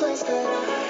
place that I